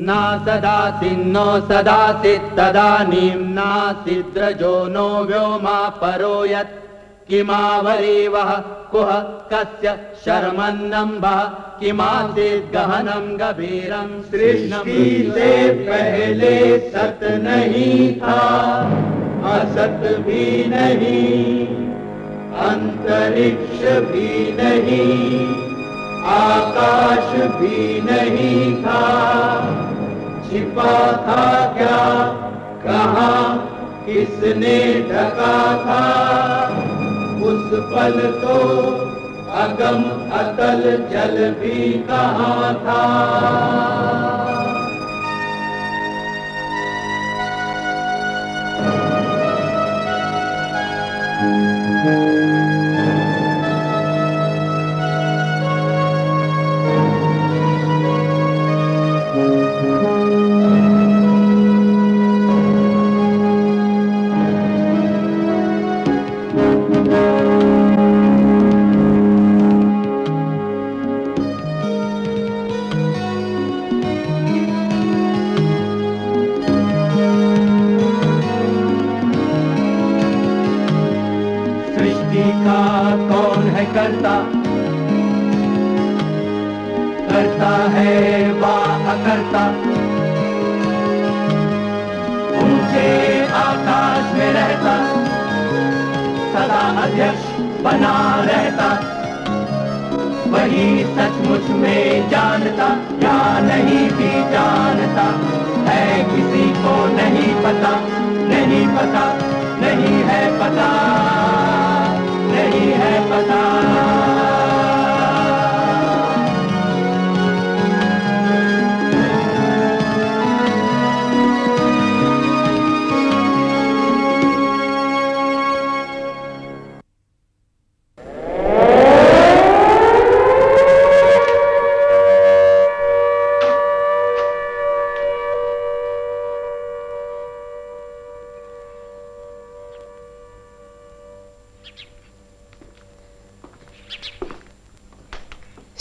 न सदासित् तदानीं नो व्योमा परो यत् किमावरीवः कुह कस्य शर्मन्नम्बः किमासीत् सृष्टि से पहले सत नहीं था। असत भी नहीं, अंतरिक्ष भी नहीं, आकाश भी नहीं था। छिपा था क्या? कहा, किसने ढका था? उस पल तो अगम अतल जल भी कहा था? सृष्टि करता। करता है वा अकर्ता ऊँचे आकाश में रहता। सदा अध्यक्ष बना रहता। वही सचमुच में जानता, या नहीं भी जानता। है किसी को नहीं पता नहीं पता, नहीं है पता। है पता।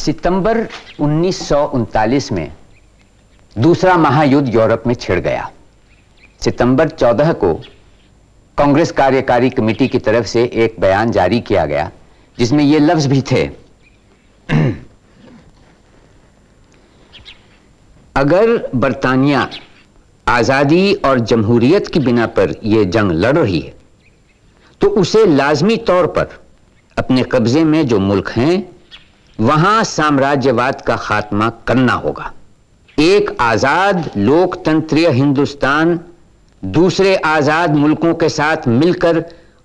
सितंबर उन्नीस सौ उनतालीस में दूसरा महायुद्ध यूरोप में छिड़ गया। सितंबर 14 को कांग्रेस कार्यकारी कमेटी की तरफ़ से एक बयान जारी किया गया, जिसमें ये लफ्ज भी थे, अगर बरतानिया आज़ादी और जमहूरियत की बिना पर यह जंग लड़ रही है तो उसे लाजमी तौर पर अपने कब्जे में जो मुल्क हैं वहाँ साम्राज्यवाद का खात्मा करना होगा। एक आज़ाद, लोकतंत्रीय हिंदुस्तान दूसरे आज़ाद मुल्कों के साथ मिलकर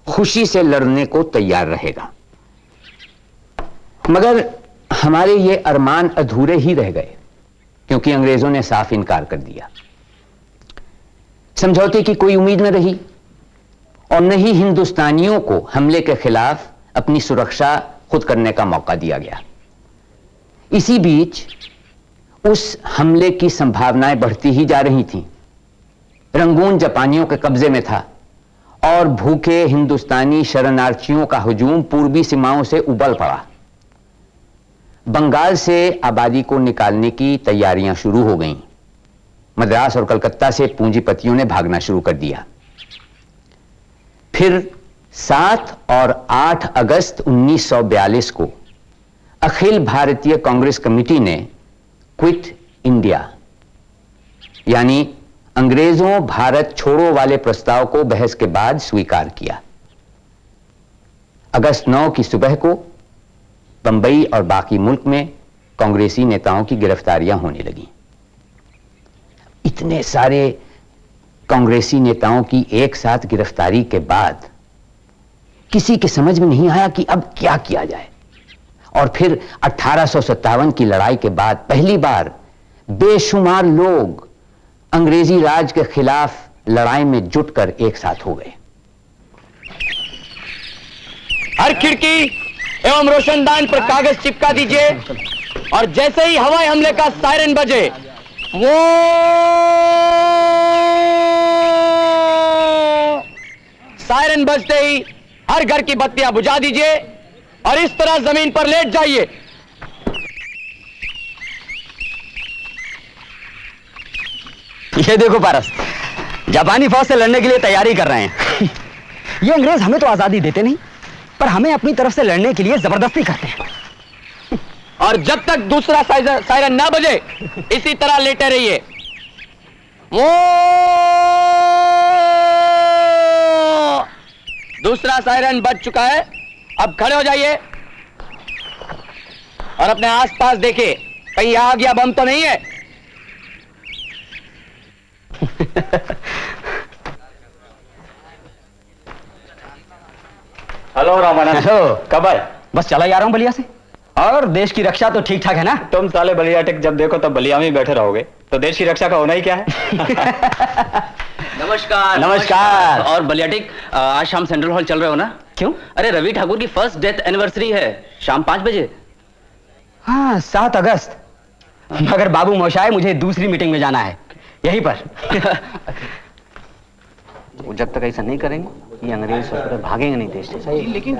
खुशी से लड़ने को तैयार रहेगा। मगर हमारे ये अरमान अधूरे ही रह गए, क्योंकि अंग्रेज़ों ने साफ़ इनकार कर दिया। समझौते की कोई उम्मीद न रही, और न ही हिंदुस्तानियों को हमले के खिलाफ अपनी सुरक्षा खुद करने का मौका दिया गया। इसी बीच उस हमले की संभावनाएँ बढ़ती ही जा रही थीं। रंगून जापानियों के कब्जे में था और भूखे हिंदुस्तानी शरणार्थियों का हजूम पूर्वी सीमाओं से उबल पड़ा। बंगाल से आबादी को निकालने की तैयारियाँ शुरू हो गईं। मद्रास और कलकत्ता से पूंजीपतियों ने भागना शुरू कर दिया। फिर 7 और 8 अगस्त 1942 को अखिल भारतीय कांग्रेस कमेटी ने क्विट इंडिया यानी अंग्रेज़ों भारत छोड़ो वाले प्रस्ताव को बहस के बाद स्वीकार किया। अगस्त 9 की सुबह को बंबई और बाकी मुल्क में कांग्रेसी नेताओं की गिरफ्तारियाँ होने लगी। इतने सारे कांग्रेसी नेताओं की एक साथ गिरफ्तारी के बाद किसी के समझ में नहीं आया कि अब क्या किया जाए। और फिर अठारह की लड़ाई के बाद पहली बार बेशुमार लोग अंग्रेज़ी राज के खिलाफ लड़ाई में जुटकर एक साथ हो गए। हर खिड़की एवं रोशनदान पर कागज़ चिपका दीजिए और जैसे ही हवाई हमले का सायरन बजे, वो सायरन बजते ही हर घर की बत्तियाँ बुझा दीजिए। और इस तरह ज़मीन पर लेट जाइए। ये देखो पारस जापानी फौज से लड़ने के लिए तैयारी कर रहे हैं। ये अंग्रेज़ हमें तो आज़ादी देते नहीं पर हमें अपनी तरफ़ से लड़ने के लिए ज़बरदस्ती करते हैं। और जब तक दूसरा सायरन ना बजे इसी तरह लेटे रहिए। वो दूसरा सायरन बज चुका है। अब खड़े हो जाइए। और अपने आसपास देखिए कहीं आग या बम तो नहीं है? हेलो रामानंद। हेलो। कब आए? बस चला जा रहा हूँ बलिया से। और देश की रक्षा तो ठीक ठाक है ना? तुम साले बलिया टेक जब देखो तब बलिया में ही बैठे रहोगे। तो देश की रक्षा का होना ही क्या है? नमस्कार। नमस्कार। और बलियाटिक आज शाम सेंट्रल हॉल चल रहे हो ना? क्यों? अरे रवि ठाकुर की फ़र्स्ट डेथ एनिवर्सरी है। शाम पाँच बजे। हाँ सात अगस्त। मगर बाबू मोशाए मुझे दूसरी मीटिंग में जाना है। यहीं पर। वो जब तक ऐसा नहीं करेंगे। ये अंग्रेज़ सोच भागेंगे नहीं देश से लेकिन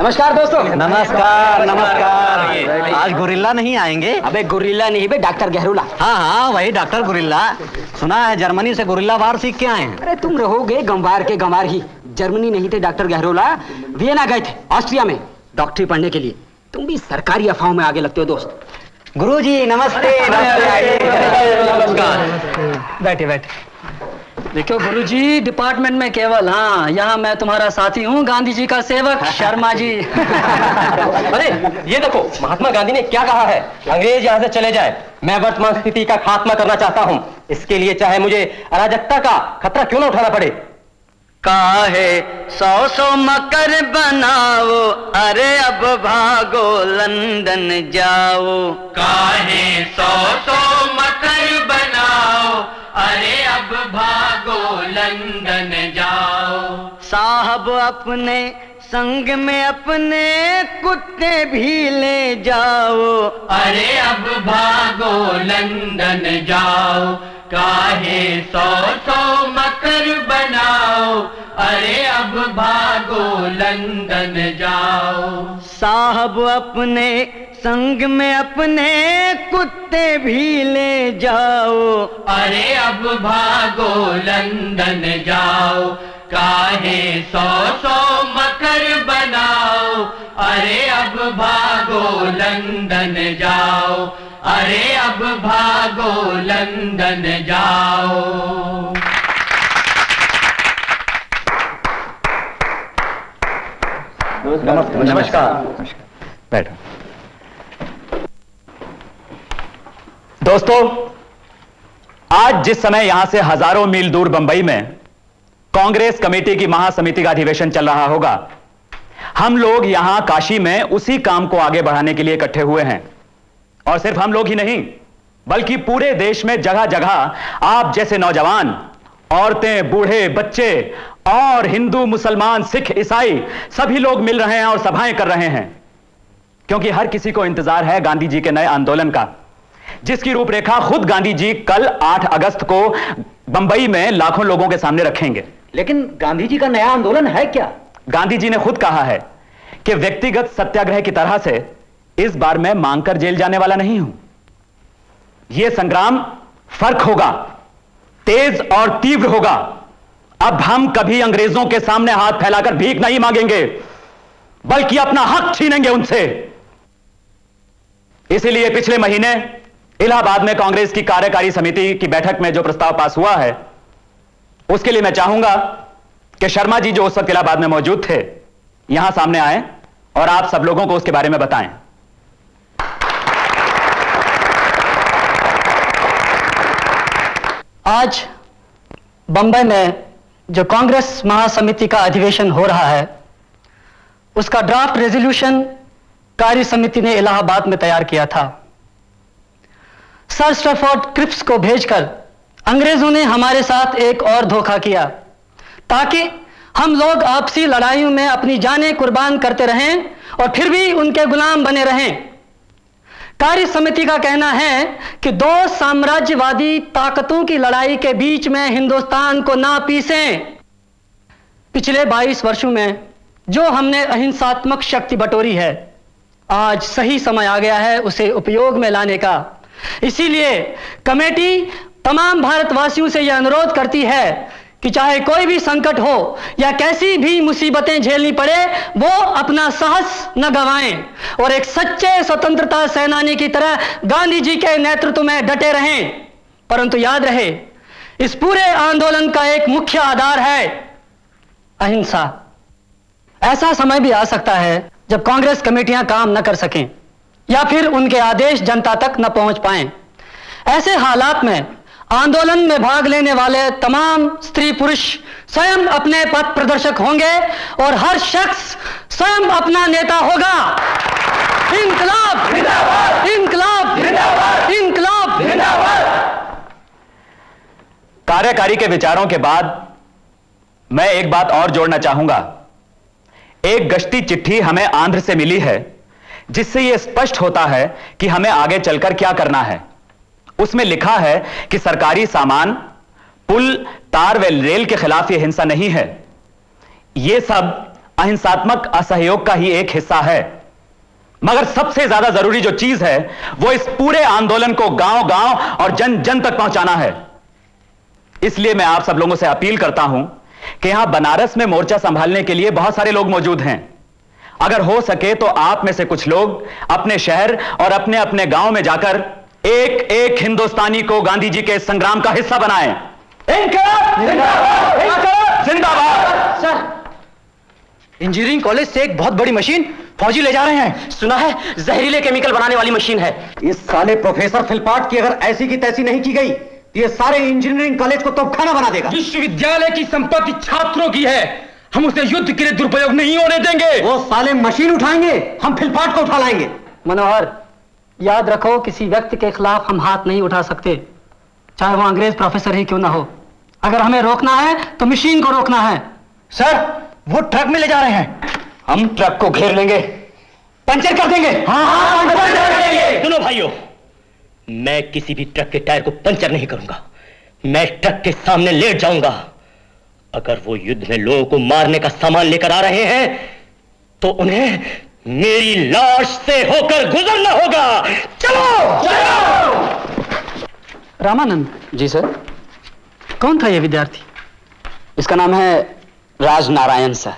नमस्कार दोस्तों। नमस्कार नमस्कार। आज गुरिल्ला नहीं आएँगे। अबे गुरिल्ला नहीं बे डॉक्टर गहरुला। हाँ हाँ वही डॉक्टर गुरिल्ला। सुना है जर्मनी से गुरिल्ला वार सीख के आए हैं। अरे तुम रहोगे गंवार के गंवार ही। जर्मनी नहीं थे डॉक्टर गहरोला। वियना गए थे ऑस्ट्रिया में डॉक्टरी पढ़ने के लिए। तुम भी सरकारी अफवाहों में आगे लगते हो दोस्त। गुरुजी नमस्ते। नमस्कार। बैठे बैठे। देखो गुरुजी डिपार्टमेंट में केवल हाँ यहाँ मैं तुम्हारा साथी हूँ गांधी जी का सेवक शर्मा जी। अरे ये देखो महात्मा गांधी ने क्या कहा है? अंग्रेज़ यहाँ से चले जाए। मैं वर्तमान स्थिति का खात्मा करना चाहता हूँ। इसके लिए चाहे मुझे अराजकता का खतरा क्यों ना उठाना पड़े? काहे सौ सौ मकर बनाओ अरे अब भागो लंदन जाओ। काहे सौ सौ मकर बनाओ अरे अब भागो लंदन जाओ। साहब अपने संग में अपने कुत्ते भी ले जाओ। अरे अब भागो लंदन जाओ। काहे सौ सौ मकर बनाओ? अरे अब भागो लंदन जाओ। साहब अपने संग में अपने कुत्ते भी ले जाओ। अरे अब भागो लंदन जाओ। काहे सौ सौ मकर बनाओ? अरे अब भागो लंदन जाओ। अरे अब भागो लंदन जाओ। नमस्कार। बैठो। दोस्तों आज जिस समय यहाँ से हज़ारों मील दूर बंबई में कांग्रेस कमेटी की महासमिति का अधिवेशन चल रहा होगा हम लोग यहाँ काशी में उसी काम को आगे बढ़ाने के लिए इकट्ठे हुए हैं। और सिर्फ़ हम लोग ही नहीं, बल्कि पूरे देश में जगह जगह आप जैसे नौजवान, औरतें, बूढ़े, बच्चे और हिंदू, मुसलमान, सिख, ईसाई सभी लोग मिल रहे हैं और सभाएँ कर रहे हैं। क्योंकि हर किसी को इंतज़ार है गांधी जी के नए आंदोलन का, जिसकी रूपरेखा खुद गांधी जी कल 8 अगस्त को बंबई में लाखों लोगों के सामने रखेंगे। लेकिन गांधी जी का नया आंदोलन है क्या? गांधी जी ने खुद कहा है कि व्यक्तिगत सत्याग्रह की तरह से इस बार मैं मांगकर जेल जाने वाला नहीं हूँ। यह संग्राम फ़र्क होगा, तेज और तीव्र होगा। अब हम कभी अंग्रेज़ों के सामने हाथ फैलाकर भीख नहीं मांगेंगे, बल्कि अपना हक छीनेंगे उनसे। इसीलिए पिछले महीने इलाहाबाद में कांग्रेस की कार्यकारी समिति की बैठक में जो प्रस्ताव पास हुआ है, उसके लिए मैं चाहूँगा कि शर्मा जी जो उस वक्त इलाहाबाद में मौजूद थे, यहाँ सामने आए और आप सब लोगों को उसके बारे में बताएँ। आज बंबई में जो कांग्रेस महासमिति का अधिवेशन हो रहा है, उसका ड्राफ्ट रेजोल्यूशन कार्य समिति ने इलाहाबाद में तैयार किया था। सर स्टफोर्ड क्रिप्स को भेजकर अंग्रेज़ों ने हमारे साथ एक और धोखा किया। ताकि हम लोग आपसी लड़ाइयों में अपनी जानें, कुर्बान करते रहें और फिर भी उनके गुलाम बने रहें। कार्य समिति का कहना है कि दो साम्राज्यवादी ताकतों की लड़ाई के बीच में हिंदुस्तान को ना पीसें। पिछले 22 वर्षों में जो हमने अहिंसात्मक शक्ति बटोरी है, आज सही समय आ गया है उसे उपयोग में लाने का। इसीलिए कमेटी तमाम भारतवासियों से यह अनुरोध करती है कि चाहे कोई भी संकट हो या कैसी भी मुसीबतें झेलनी पड़े, वो अपना साहस न गवाएँ। और एक सच्चे स्वतंत्रता सेनानी की तरह गांधी जी के नेतृत्व में डटे रहें। परंतु याद रहे, इस पूरे आंदोलन का एक मुख्य आधार है अहिंसा। ऐसा समय भी आ सकता है जब कांग्रेस कमेटियाँ काम न कर सकें, या फिर उनके आदेश जनता तक न पहुँच पाए। ऐसे हालात में आंदोलन में भाग लेने वाले तमाम स्त्री पुरुष स्वयं अपने पथ प्रदर्शक होंगे और हर शख्स स्वयं अपना नेता होगा। इनकलाब इनकलाब इनकलाब। कार्यकारी के विचारों के बाद मैं एक बात और जोड़ना चाहूँगा। एक गश्ती चिट्ठी हमें आंध्र से मिली है जिससे यह स्पष्ट होता है कि हमें आगे चलकर क्या करना है। उसमें लिखा है कि सरकारी सामान, पुल, तार व रेल के खिलाफ यह हिंसा नहीं है। यह सब अहिंसात्मक असहयोग का ही एक हिस्सा है। मगर सबसे ज़्यादा ज़रूरी जो चीज़ है, वो इस पूरे आंदोलन को गाँव गाँव और जन जन तक पहुंचाना है। इसलिए मैं आप सब लोगों से अपील करता हूँ कि यहाँ बनारस में मोर्चा संभालने के लिए बहुत सारे लोग मौजूद हैं। अगर हो सके तो आप में से कुछ लोग अपने शहर और अपने अपने गाँव में जाकर एक एक हिंदुस्तानी को गांधी जी के संग्राम का हिस्सा बनाएँ। जिंदाबाद! सर इंजीनियरिंग कॉलेज से एक बहुत बड़ी मशीन फौजी ले जा रहे हैं। सुना है जहरीले केमिकल बनाने वाली मशीन है। इस साले प्रोफेसर फिलपाट की अगर ऐसी की तैसी नहीं की गई तो ये सारे इंजीनियरिंग कॉलेज को तो खाना बना देगा। विश्वविद्यालय की संपत्ति छात्रों की है। हम उसे युद्ध के लिए दुरुपयोग नहीं होने देंगे। वो साले मशीन उठाएँगे हम फिलपाट को उठा लाएँगे। मनोहर याद रखो किसी व्यक्ति के खिलाफ हम हाथ नहीं उठा सकते। चाहे वो अंग्रेज़ प्रोफेसर ही क्यों ना हो। अगर हमें रोकना है तो मशीन को रोकना है। सर वो ट्रक में ले जा रहे हैं। हम ट्रक को घेर लेंगे। पंचर कर देंगे। हाँ हाँ पंचर कर देंगे। सुनो भाइयों मैं किसी भी ट्रक के टायर को पंचर नहीं करूँगा। मैं ट्रक के सामने लेट जाऊँगा। अगर वो युद्ध में लोगों को मारने का सामान लेकर आ रहे हैं तो उन्हें मेरी लाश से होकर गुजरना होगा। चलो! चलो! रामानंद। जी सर? कौन था यह विद्यार्थी? इसका नाम है राज नारायण सर।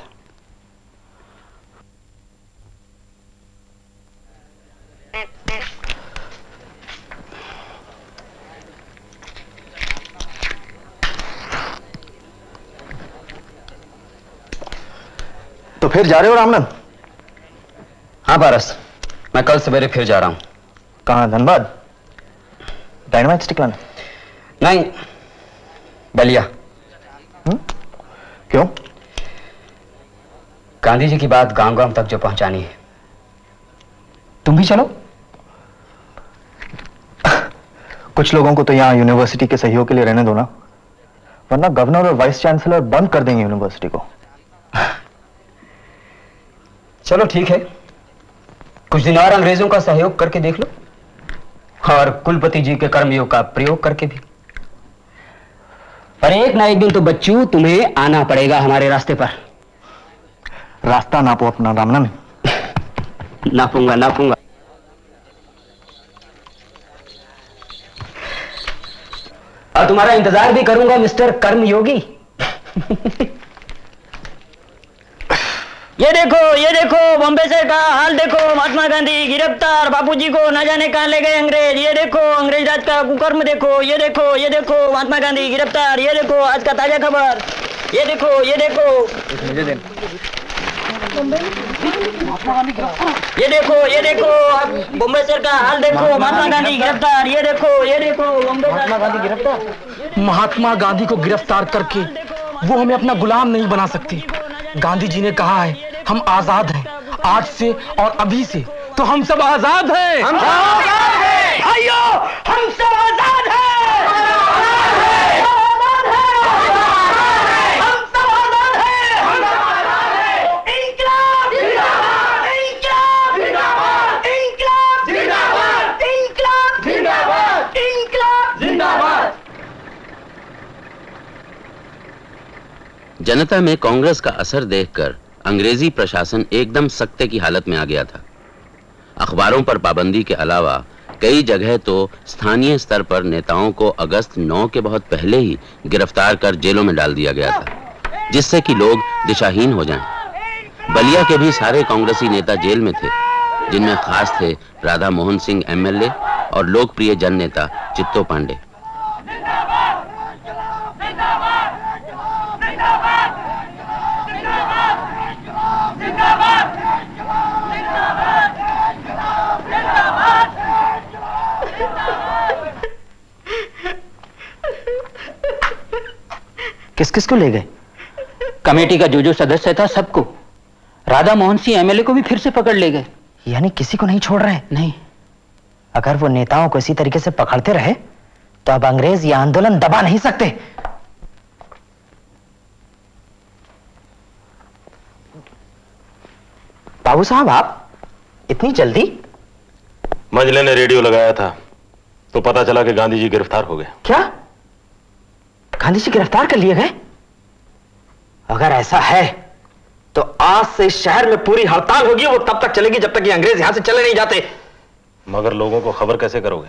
तो फिर जा रहे हो रामनंद? हाँ पारस मैं कल सवेरे फिर जा रहा हूँ। कहाँ? धनबाद? डायनामाइट स्टिक लाने। नहीं बलिया। क्यों? गांधी जी की बात गाँव गाँव तक जो पहुंचानी है। तुम भी चलो। कुछ लोगों को तो यहाँ यूनिवर्सिटी के सहयोग के लिए रहने दो ना। वरना गवर्नर और वाइस चांसलर बंद कर देंगे यूनिवर्सिटी को। चलो ठीक है। कुछ दिन और अंग्रेज़ों का सहयोग करके देख लो। और कुलपति जी के कर्मयोग का प्रयोग करके भी। पर एक ना एक दिन तो बच्चू तुम्हें आना पड़ेगा हमारे रास्ते पर। रास्ता नापो अपना रामनंद नापूँगा नापूँगा। और तुम्हारा इंतज़ार भी करूँगा मिस्टर कर्मयोगी। ये देखो ये देखो बॉम्बे से का हाल देखो महात्मा गांधी गिरफ़्तार बापूजी को न जाने कहा ले गए अंग्रेज़ ये देखो अंग्रेज़ राज का कुकर्म देखो ये देखो ये देखो महात्मा गांधी गिरफ़्तार ये देखो आज का ताज़ा खबर ये देखो ये देखो ये देखो ये देखो अब बॉम्बे शहर का हाल देखो महात्मा गांधी गिरफ़्तार ये देखो ये देखो महात्मा गांधी गिरफ़्तार महात्मा गांधी को गिरफ़्तार करके वो हमें अपना गुलाम नहीं बना सकते गांधी जी ने कहा है हम आज़ाद हैं आज से और अभी से। तो हम सब आज़ाद हैं। हम सब आज़ाद हैं। हम सब आज़ाद हैं। हम सब आज़ाद हैं। इंकलाब। जिंदाबाद इंकलाब। जिंदाबाद इंकलाब। जिंदाबाद इंकलाब। जिंदाबाद इंकलाब। जिंदाबाद जनता में कांग्रेस का असर देखकर अंग्रेज़ी प्रशासन एकदम सख्ते की हालत में आ गया था अखबारों पर पाबंदी के अलावा कई जगह तो स्थानीय स्तर पर नेताओं को अगस्त 9 के बहुत पहले ही गिरफ़्तार कर जेलों में डाल दिया गया था, जिससे कि लोग दिशाहीन हो जाएँ। बलिया के भी सारे कांग्रेसी नेता जेल में थे, जिनमें खास थे राधा मोहन सिंह एमएलए और लोकप्रिय जन नेता चित्तो पांडे किस किस को ले गए? कमेटी का जो जो सदस्य था सबको। राधा मोहन सिंह एमएलए को भी फिर से पकड़ ले गए। यानी किसी को नहीं छोड़ रहे? नहीं। अगर वो नेताओं को इसी तरीके से पकड़ते रहे तो अब अंग्रेज़ ये आंदोलन दबा नहीं सकते। बाबू साहब आप इतनी जल्दी? मंजले ने रेडियो लगाया था तो पता चला कि गांधी जी गिरफ़्तार हो गए। क्या? गांधी जी गिरफ़्तार कर लिए गए? अगर ऐसा है तो आज से इस शहर में पूरी हड़ताल होगी वो तब तक चलेगी जब तक ये अंग्रेज़ यहाँ से चले नहीं जाते। मगर लोगों को खबर कैसे करोगे?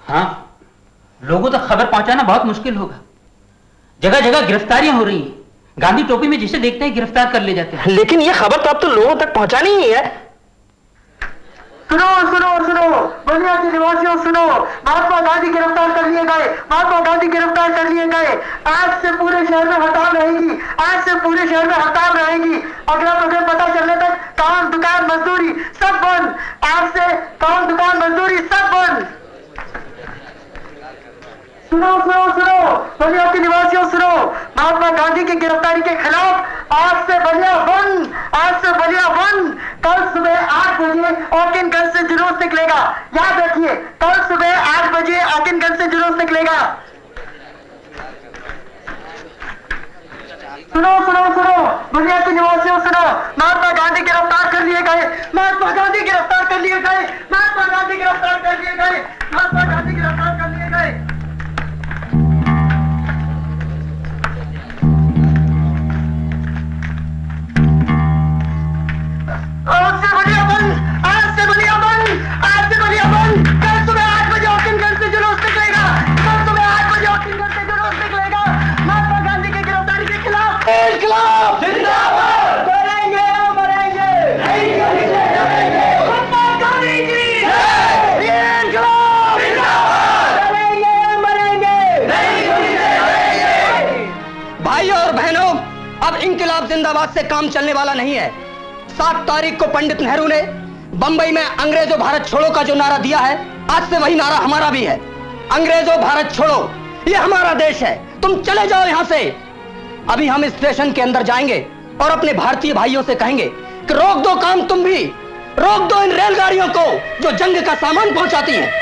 हाँ लोगों तक खबर पहुंचाना बहुत मुश्किल होगा। जगह जगह गिरफ्तारियाँ हो रही हैं। गांधी टोपी में जिसे देखते हैं गिरफ़्तार कर ले जाते हैं। लेकिन ये खबर तो अब तो लोगों तक पहुंचानी ही है। सुनो सुनो सुनो। बलिया के निवासियों, सुनो। महात्मा गांधी गिरफ़्तार कर लिए गए। महात्मा गांधी गिरफ़्तार कर लिए गए। आज से पूरे शहर में हड़ताल रहेगी। आज से पूरे शहर में हड़ताल रहेगी। अगला प्रोग्राम पता चलने तक काम दुकान मजदूरी सब बंद? आज से काम दुकान मजदूरी सब बंद? सुनो सुनो सुनो। बलिया के महात्मा गांधी की गिरफ्तारी के खिलाफ आज से बलिया बंद आज से बलिया बंद कल सुबह आठ बजे औकिनगंज से जुलूस निकलेगा। याद रखिए, कल सुबह आठ बजे औकिनगंज से जुलूस निकलेगा। सुनो सुनो सुनो, दुनिया के निवासियों सुनो, महात्मा गांधी गिरफ़्तार कर लिए गए, महात्मा गांधी गिरफ़्तार कर लिए गए, महात्मा गांधी गिरफ़्तार कर लिए गए, महात्मा गांधी गिरफ़्तार जिंदाबाद से काम चलने वाला नहीं है। सात तारीख को पंडित नेहरू ने बंबई में अंग्रेज़ों भारत छोड़ो का जो नारा दिया है, आज से वही नारा हमारा भी है। अंग्रेज़ों भारत छोड़ो, ये हमारा देश है, तुम चले जाओ यहाँ से। अभी हम स्टेशन के अंदर जाएँगे और अपने भारतीय भाइयों से कहेंगे कि रोक दो काम तुम भी, रोक दो इन रेलगाड़ियों को जो जंग का सामान पहुंचाती हैं।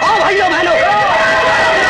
आओ भाइयों, बहनों।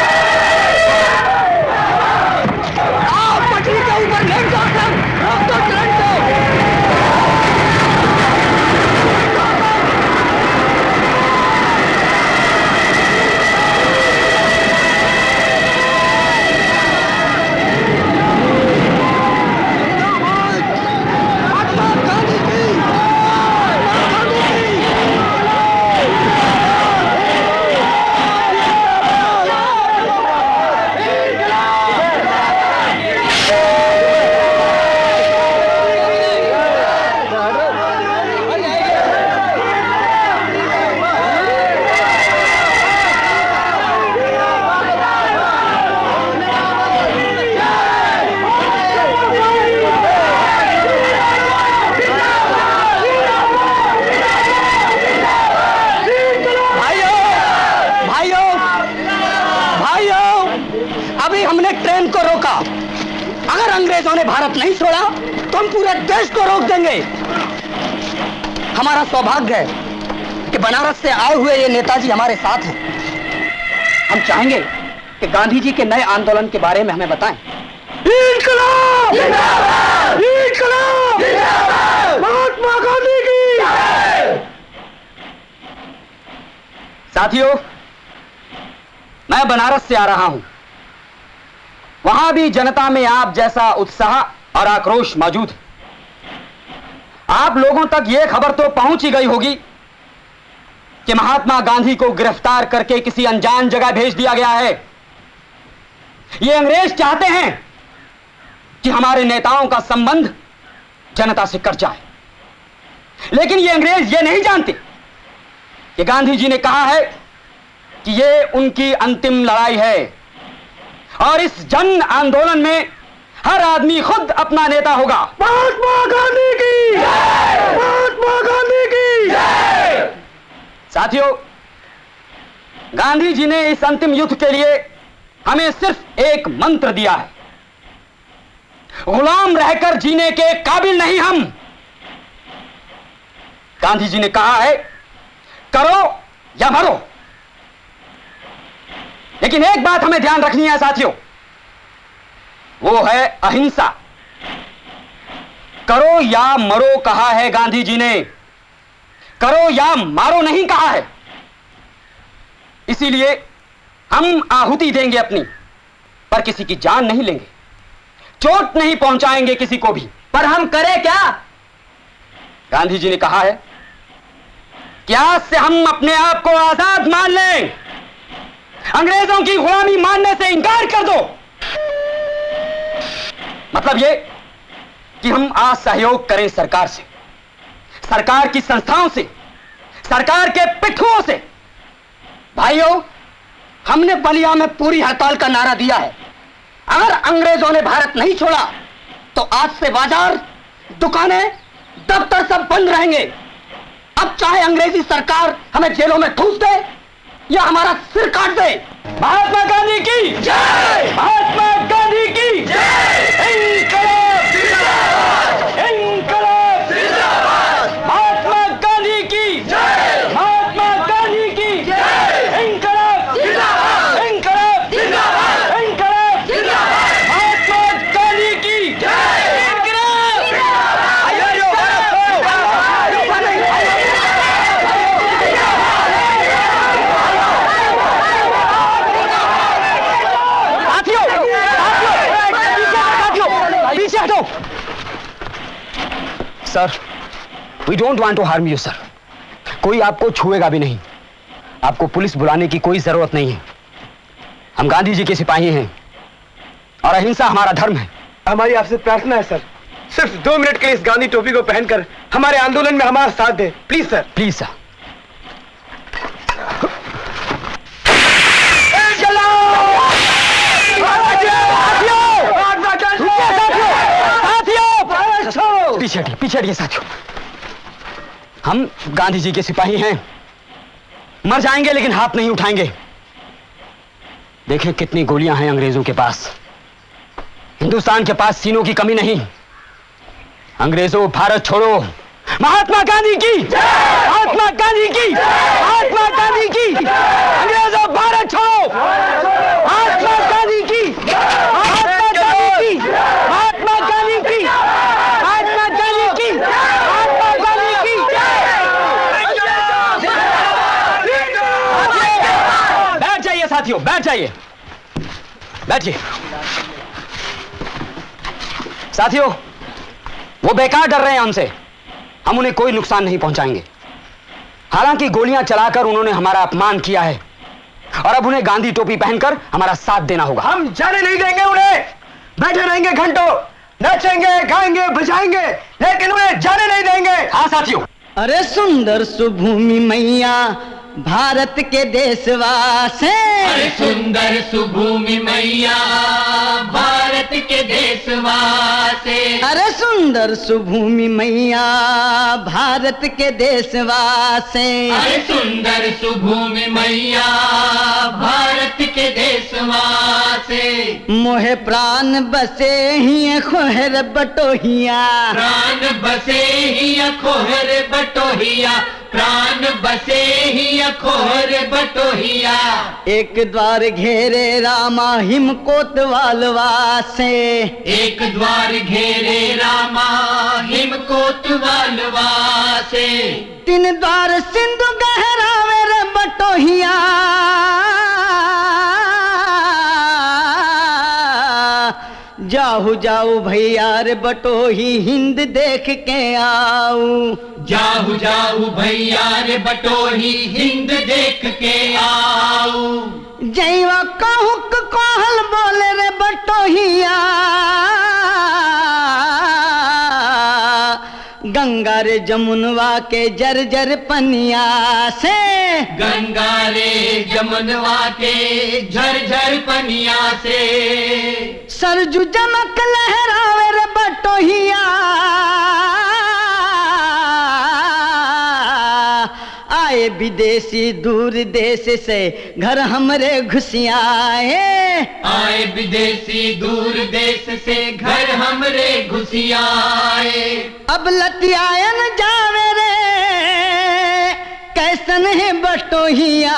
नेताजी हमारे साथ हैं। हम चाहेंगे कि गांधी जी के नए आंदोलन के बारे में हमें बताएँ। इनकलाब! इनकलाब! महात्मा गांधी की! साथियों मैं बनारस से आ रहा हूँ। वहाँ भी जनता में आप जैसा उत्साह और आक्रोश मौजूद है। आप लोगों तक यह खबर तो पहुँच ही गई होगी कि महात्मा गांधी को गिरफ़्तार करके किसी अनजान जगह भेज दिया गया है। ये अंग्रेज़ चाहते हैं कि हमारे नेताओं का संबंध जनता से कट जाए। लेकिन ये अंग्रेज़ ये नहीं जानते कि गांधी जी ने कहा है कि ये उनकी अंतिम लड़ाई है और इस जन आंदोलन में हर आदमी खुद अपना नेता होगा। महात्मा गांधी की! महात्मा गांधी की! साथियों, गांधी जी ने इस अंतिम युद्ध के लिए हमें सिर्फ़ एक मंत्र दिया है। गुलाम रहकर जीने के काबिल नहीं हम। गांधी जी ने कहा है, करो या मरो। लेकिन एक बात हमें ध्यान रखनी है साथियों, वो है अहिंसा। करो या मरो कहा है गांधी जी ने। करो या मारो नहीं कहा है। इसीलिए हम आहुति देंगे अपनी, पर किसी की जान नहीं लेंगे। चोट नहीं पहुंचाएँगे किसी को भी। पर हम करें क्या? गांधी जी ने कहा है कि आज से हम अपने आप को आज़ाद मान लें। अंग्रेज़ों की गुलामी मानने से इंकार कर दो। मतलब ये कि हम आज सहयोग करें सरकार से। सरकार की संस्थाओं से, सरकार के पिट्ठुओं से। भाइयों, हमने बलिया में पूरी हड़ताल का नारा दिया है। अगर अंग्रेज़ों ने भारत नहीं छोड़ा तो आज से बाज़ार, दुकानें, दफ्तर सब बंद रहेंगे। अब चाहे अंग्रेज़ी सरकार हमें जेलों में ठूस दे या हमारा सिर काट दे। महात्मा गांधी की जय! महात्मा गांधी की जय इंकलाब जिंदाबाद इंकलाब जिंदाबाद महात्मा गांधी की जय महात्मा गांधी की जय इंकलाब जिंदाबाद इंकलाब जिंदाबाद इंकलाब जिंदाबाद महात्मा गांधी की जय इंकलाब आयो आयो साथियों साथियों पीछे हटो sir we don't want to harm you sir. कोई आपको छुएगा भी नहीं। आपको पुलिस बुलाने की कोई ज़रूरत नहीं है। हम गांधी जी के सिपाही हैं और अहिंसा हमारा धर्म है। हमारी आपसे प्रार्थना है सर। सिर्फ़ दो मिनट के लिए इस गांधी टोपी को पहनकर हमारे आंदोलन में हमारा साथ दे। Please sir. Please sir. पीछे हटिए पीछे हटिए साथियों। हम गांधी जी के सिपाही हैं। मर जाएँगे, लेकिन हाथ नहीं उठाएँगे। देखें कितनी गोलियाँ हैं अंग्रेज़ों के पास। हिंदुस्तान के पास सीनों की कमी नहीं। अंग्रेज़ों, भारत छोड़ो। महात्मा गांधी की! महात्मा गांधी की! महात्मा गांधी की! अंग्रेज़ों, भारत छोड़ो! महात्मा गांधी की महात्मा गांधी की महात्मा गांधी की महात्मा गांधी की महात्मा गांधी की बैठ जाइए साथियों बैठ जाइए। बैठिए। साथियों वो बेकार डर रहे हैं हमसे। हम उन्हें कोई नुकसान नहीं पहुंचाएँगे। हालाँकि गोलियाँ चलाकर उन्होंने हमारा अपमान किया है और अब उन्हें गांधी टोपी पहनकर हमारा साथ देना होगा। हम जाने नहीं देंगे उन्हें। बैठे रहेंगे घंटों नचेंगे गाएँगे बजाएँगे लेकिन उन्हें जाने नहीं देंगे। हाँ साथियों। अरे सुंदर सुभूमि मैया भारत के देशवासे। अरे सुंदर सुभूमि मैया भारत के देशवासे। अरे सुंदर सुभूमि मैया भारत के देशवासे। अरे सुंदर सुभूमि मैया भारत के देशवासे। मोहे प्राण बसे ही खोहर बटोहिया। प्राण बसे ही खोहर बटोहिया प्राण बसे ही खोहर बटोहिया। एक द्वार घेरे रामा हिम कोतवाल वासे एक द्वार घेरे रामा हिम कोतवाल वासे तीन द्वार सिंधु गहरावे रे बटोहिया। जाहु जाऊ भैया रे बटोही हिंद देख के आओ जाहु जाओ भैया रे बटोही हिंद देख के आओ जैवा कहूक कहल बोले रे बटोहिया। गंगा रे जमुनवा के जर जर पनिया से गंगा रे जमुनवा के झरझर पनिया से। सरजू जमक लहरावे रे बटोहिया। आए विदेशी दूर देश से घर हमरे घुसियाए। आए विदेशी दूर देश से घर हमरे घुसियाए। अब लतियायन जावे रे। कैसन है बटोहिया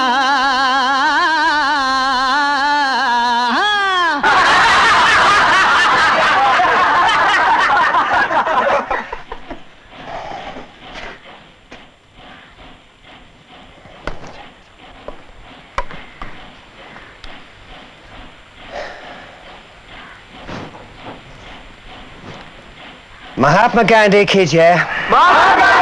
महात्मा गांधी की जय।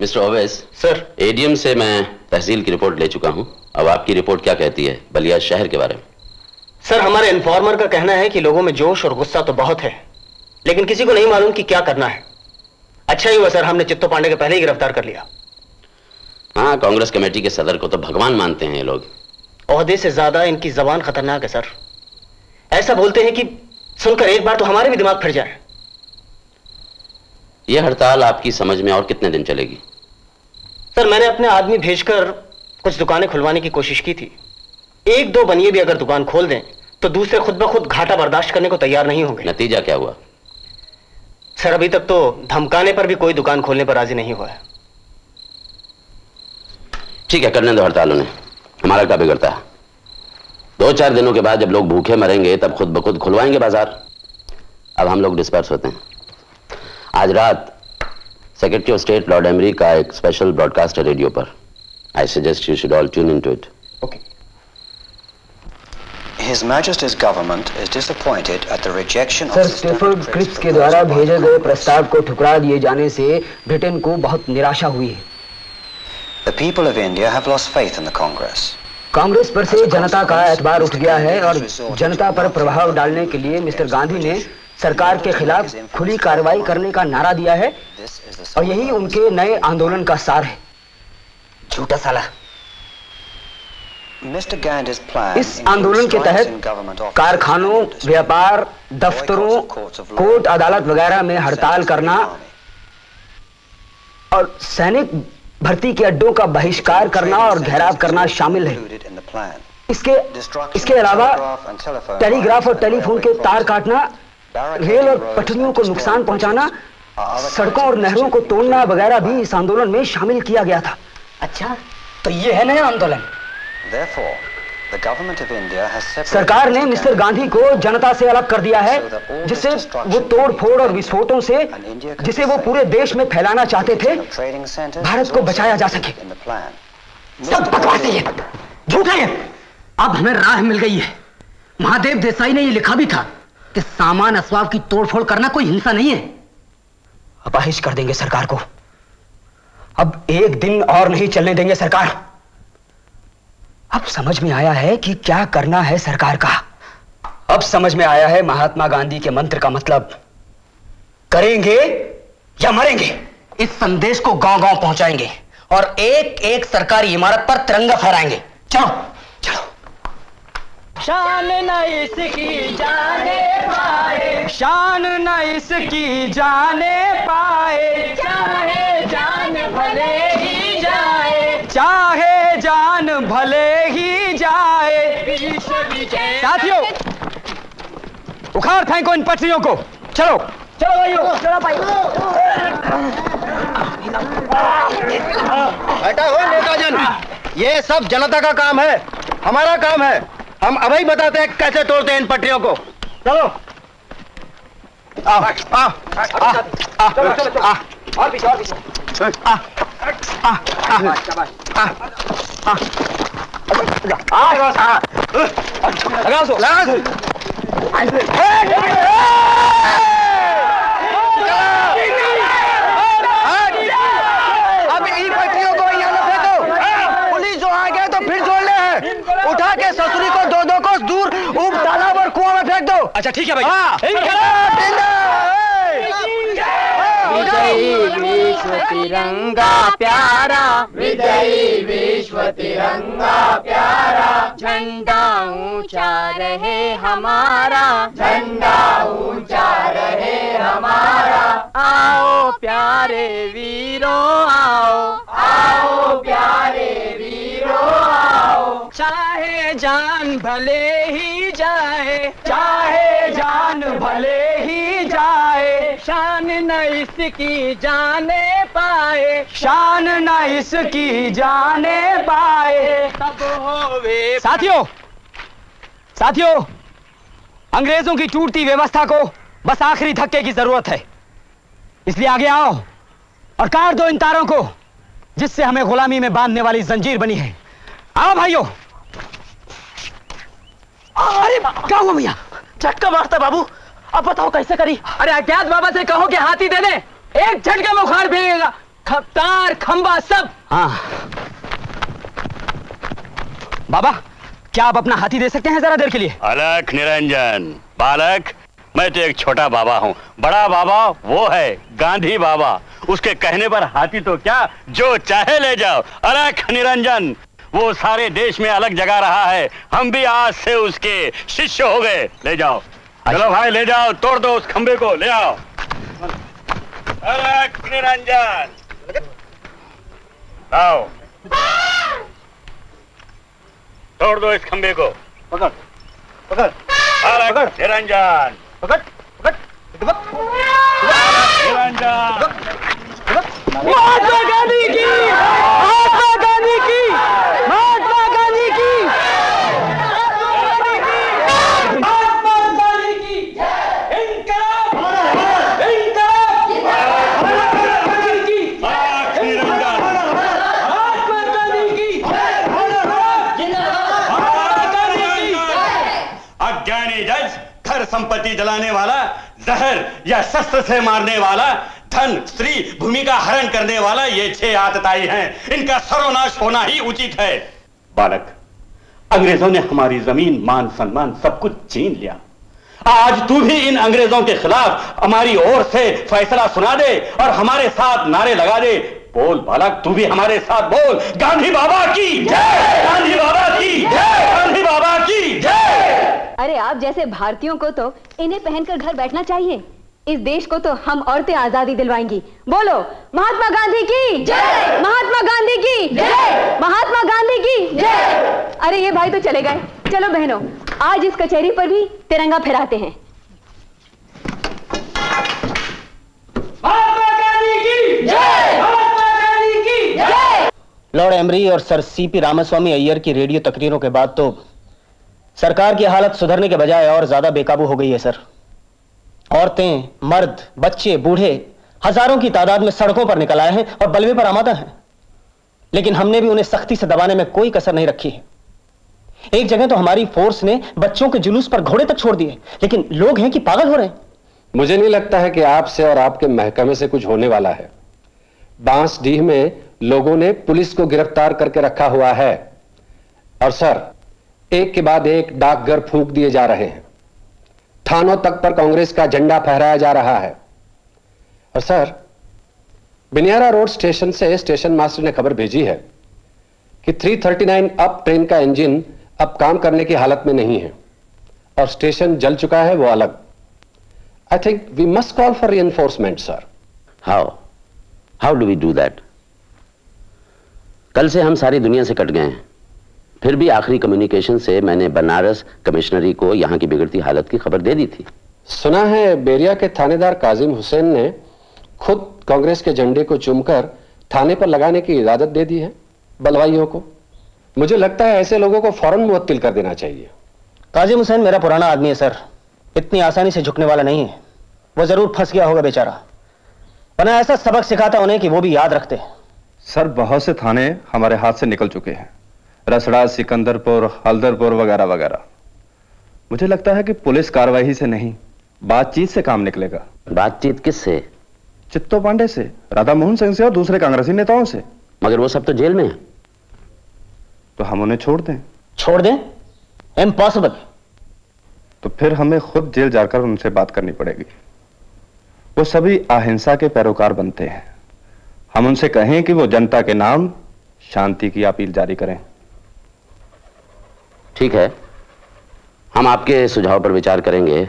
Mister Owais. सर। एडीएम से मैं तहसील की रिपोर्ट ले चुका हूँ। अब आपकी रिपोर्ट क्या कहती है? बलिया शहर के बारे में। सर हमारे इन्फॉर्मर का कहना है कि लोगों में जोश और गुस्सा तो बहुत है लेकिन किसी को नहीं मालूम कि क्या करना है। अच्छा ही हुआ सर हमने चित्तो पांडे को पहले ही गिरफ़्तार कर लिया। हाँ कांग्रेस कमेटी के सदर को तो भगवान मानते हैं ये लोग। ओहदे से ज़्यादा इनकी जबान खतरनाक है सर। ऐसा बोलते हैं कि सुनकर एक बार तो हमारे भी दिमाग फिर जाए। यह हड़ताल आपकी समझ में और कितने दिन चलेगी? सर मैंने अपने आदमी भेजकर कुछ दुकानें खुलवाने की कोशिश की थी। एक दो बनिए भी अगर दुकान खोल दें तो दूसरे खुद ब खुद घाटा बर्दाश्त करने को तैयार नहीं होंगे। नतीजा क्या हुआ? सर अभी तक तो धमकाने पर भी कोई दुकान खोलने पर राज़ी नहीं हुआ है। ठीक है करने दो हड़ताल उन्हें हमारा क्या बिगड़ता है? दो चार दिनों के बाद जब लोग भूखे मरेंगे तब खुद ब खुद खुलवाएँगे बाज़ार। अब हम लोग डिस्पर्स होते हैं। आज रात secretary of state Lord Amery का एक स्पेशल ब्रॉडकास्ट है रेडियो पर। I suggest you should all tune in to it His Majesty's government is disappointed at the rejection sir of the Stafford Cripps के द्वारा भेजे गए प्रस्ताव को ठुकरा दिए जाने से ब्रिटेन को बहुत निराशा हुई है। The people of India have lost faith in the Congress. Congress पर से जनता का एतबार उठ गया है और जनता पर प्रभाव डालने के लिए मिस्टर गांधी ने सरकार के खिलाफ खुली कार्रवाई करने का नारा दिया है और यही उनके नए आंदोलन का सार है। झूठा साला। इस आंदोलन के तहत कारखानों व्यापार दफ्तरों कोर्ट अदालत वगैरह में हड़ताल करना और सैनिक भर्ती के अड्डों का बहिष्कार करना और घेराव करना शामिल है। इसके इसके अलावा टेलीग्राफ और टेलीफोन के तार काटना रेल और पटरियों को नुकसान पहुंचाना सड़कों और नहरों को तोड़ना वगैरह भी इस आंदोलन में शामिल किया गया था। अच्छा। तो ये है नया आंदोलन। सरकार ने मिस्टर गांधी को जनता से अलग कर दिया है जिससे वो तोड़ फोड़ और विस्फोटों से जिसे वो पूरे देश में फैलाना चाहते थे भारत को बचाया जा सके। सब बकवासी है झूठे हैं अब हमें राह मिल गई है। महादेव देसाई ने ये लिखा भी था। कि सामान असवाब की तोड़फोड़ करना कोई हिंसा नहीं है। अपाहिज कर देंगे सरकार को। अब एक दिन और नहीं चलने देंगे सरकार। अब समझ में आया है कि क्या करना है सरकार का। अब समझ में आया है महात्मा गांधी के मंत्र का मतलब। करेंगे या मरेंगे? इस संदेश को गाँव गाँव पहुंचाएँगे और एक एक सरकारी इमारत पर तिरंगा फहराएँगे। चलो। शान न इसकी जाने पाए। शान न इसकी जाने पाए। चाहे जान भले ही जाए। चाहे जान भले ही जाए। साथियों उखाड़ फेंको इन पटरियों को। चलो। चलो भाइयों चलो भाई। हो नेताजन। ये सब जनता का काम है। हमारा काम है। हम अभी बताते हैं कैसे तोड़ते हैं इन पटरियों को। चलो। आओ आओ आ आ चलो चलो आ और पीछे और पीछे। आ आ आ आ आ लगा सो लगा सो अब इन पटरियों को यहाँ न फेंको पुलिस जो आ गए तो फिर जोड़ ले हैं उठा के ससुरी को दो दो को दूर ऊप तालाब और कुआँ में फेंक दो। अच्छा ठीक है भाई हाँ। विजयी विश्व तिरंगा प्यारा। विजयी विश्व तिरंगा प्यारा। झंडा ऊँचा रहे हमारा। झंडा ऊँचा रहे हमारा। आओ प्यारे वीरों आओ। आओ प्यारे वीरों आओ चाहे जान भले ही जाए। चाहे जान भले ही जाए। शान न इसकी जाने पाए। शान न इसकी जाने पाए। तब होवे साथियों साथियों अंग्रेज़ों की टूटती व्यवस्था को बस आखिरी धक्के की ज़रूरत है। इसलिए आगे आओ और काट दो इन तारों को। जिससे हमें गुलामी में बांधने वाली जंजीर बनी है। आओ भाइयों। अरे क्या हुआ भैया? झटका मारता बाबू। अब बताओ कैसे करी? अरे अज्ञात बाबा से कहो कि हाथी दे दे एक झटके में उखाड़ फेंकेगा। खपतार, खंबा सब। हाँ। बाबा, क्या आप अपना हाथी दे सकते हैं जरा देर के लिए? अलख, निरंजन। बालक, मैं तो एक छोटा बाबा हूँ। बड़ा बाबा वो है, गांधी बाबा। उसके कहने पर हाथी तो क्या? जो चाहे ले जाओ। अलख निरंजन वो सारे देश में अलग जगा रहा है। हम भी आज से उसके शिष्य हो गए। ले जाओ। चलो भाई ले जाओ। तोड़ दो उस खंबे को। ले आओ। अलख निरंजन। आओ। तोड़ दो इस खंबे को। पकड़। पकड़। निरंजन। पकड़। निरंजन। महात्मा गांधी की, महात्मा गांधी की, महात्मा गांधी की। महात्मा गांधी की इनकलाब इनकलाब महात्मा गांधी की महात्मा गांधी की अज्ञानी जज, घर संपत्ति जलाने वाला, जहर या शस्त्र से मारने वाला धन, स्त्री, भूमि का हरण करने वाला ये छह आतताई हैं। इनका सर्वनाश होना ही उचित है। बालक, अंग्रेज़ों ने हमारी ज़मीन, मान, सम्मान सब कुछ छीन लिया। आज तू भी इन अंग्रेज़ों के खिलाफ हमारी ओर से फैसला सुना दे और हमारे साथ नारे लगा दे। बोल, बालक, तू भी हमारे साथ बोल। गांधी बाबा की जय! गांधी बाबा की जय! गांधी बाबा की जय! अरे, आप जैसे भारतीयों को तो इन्हें पहनकर घर बैठना चाहिए। इस देश को तो हम औरतें आज़ादी दिलवाएँगी। बोलो महात्मा गांधी की जय! महात्मा गांधी की जय! महात्मा गांधी की जय! अरे ये भाई तो चले गए। चलो बहनों आज इस कचहरी पर भी तिरंगा फहराते हैं। महात्मा गांधी की जय! महात्मा गांधी की जय! लॉर्ड एमरी और सर सीपी रामास्वामी अय्यर की रेडियो तकरीरों के बाद तो सरकार की हालत सुधरने के बजाय और ज़्यादा बेकाबू हो गई है सर। औरतें, मर्द, बच्चे, बूढ़े हज़ारों की तादाद में सड़कों पर निकल आए हैं और बलवे पर आमादा हैं। लेकिन हमने भी उन्हें सख्ती से दबाने में कोई कसर नहीं रखी है। एक जगह तो हमारी फोर्स ने बच्चों के जुलूस पर घोड़े तक छोड़ दिए, लेकिन लोग हैं कि पागल हो रहे हैं। मुझे नहीं लगता है कि आपसे और आपके महकमे से कुछ होने वाला है। बांसडीह में लोगों ने पुलिस को गिरफ़्तार करके रखा हुआ है। और सर, एक के बाद एक डाकघर फूंक दिए जा रहे हैं। थानों तक पर कांग्रेस का झंडा फहराया जा रहा है। और सर, बिनियारा रोड स्टेशन से स्टेशन मास्टर ने खबर भेजी है कि 339 अप ट्रेन का इंजन अब काम करने की हालत में नहीं है और स्टेशन जल चुका है, वो अलग। I think we must call for reinforcement sir how how do we do that कल से हम सारी दुनिया से कट गए हैं। फिर भी आखिरी कम्युनिकेशन से मैंने बनारस कमिश्नरी को यहाँ की बिगड़ती हालत की खबर दे दी थी। सुना है बेरिया के थानेदार काजिम हुसैन ने खुद कांग्रेस के झंडे को चुमकर थाने पर लगाने की इजाज़त दे दी है बलवाइयों को। मुझे लगता है ऐसे लोगों को फ़ौरन मुअत्तिल कर देना चाहिए। काजिम हुसैन मेरा पुराना आदमी है सर। इतनी आसानी से झुकने वाला नहीं है। वो ज़रूर फंस गया होगा बेचारा। वरना ऐसा सबक सिखाता उन्हें कि वो भी याद रखते सर बहुत से थाने हमारे हाथ से निकल चुके हैं। रसड़ा सिकंदरपुर हल्दरपुर वगैरह वगैरह। मुझे लगता है कि पुलिस कार्रवाई से नहीं बातचीत से काम निकलेगा। बातचीत किससे? चित्तो पांडे से राधा मोहन सिंह से और दूसरे कांग्रेसी नेताओं से। मगर वो सब तो जेल में है। तो हम उन्हें छोड़ दें। छोड़ दें? इम्पॉसिबल तो फिर हमें खुद जेल जाकर उनसे बात करनी पड़ेगी। वो सभी अहिंसा के पैरोकार बनते हैं। हम उनसे कहें कि वो जनता के नाम शांति की अपील जारी करें। ठीक है। हम आपके सुझाव पर विचार करेंगे